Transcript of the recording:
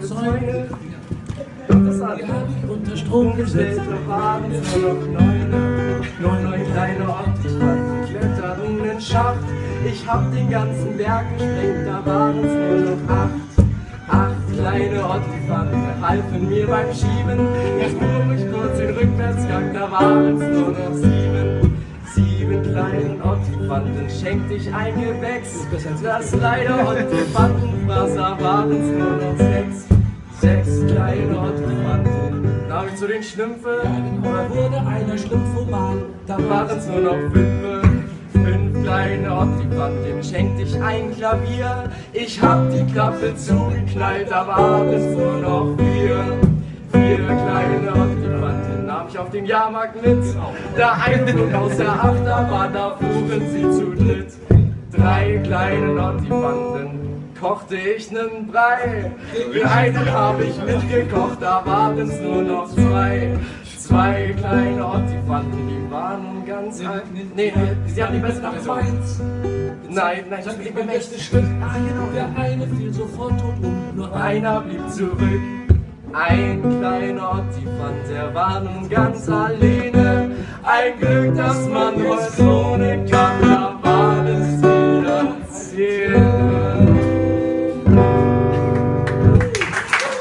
unsere Zäune. Das hat unter Strom gestellt, doch waren es nur noch neun. Nur neun kleine Optikmann kletterten in den Schacht. Ich hab den ganzen Berg gesprengt, da waren es nur noch acht. Acht kleine Ottifanten halfen mir beim Schieben. Jetzt fuhr ich kurz den Rückwärtsgang, da waren es nur noch sieben sieben kleinen Ottifanten schenkte ich ein Gewächs. Das leider waren es nur noch sieben sechs. Kleine Ottifanten. Darf ich zu den Schlümpfen? Da wurde einer Schlumpfoman. Da waren es nur noch fünf. Fünf kleine Ottifanten schenkte ich ein Klavier. Ich hab die Klappe zugeknallt, da waren es nur noch vier. Vier kleine Ottifanten nahm ich auf den Jahrmarkt mit. Der Einflug aus der Achterbahn, da fuhren sie zu dritt. Drei kleine Ottifanten kochte ich nen Brei. Für einen habe ich mitgekocht, da waren es nur noch zwei. Zwei kleine Ottifanten, die waren nun ganz alt. Nee, sie haben die beste Nacht Meins. Nein, nein, ich bin mein bestes Stück. Ah, genau. Der eine fiel sofort tot um. Nur Einer blieb zurück. Ein kleiner Ottifant, der war nun ganz alleine. Ein Glück, dass man heute ohne kann.